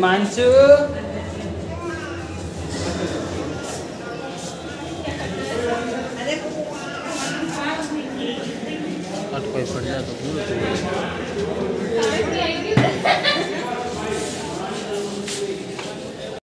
मान्छु अटकै पड्दा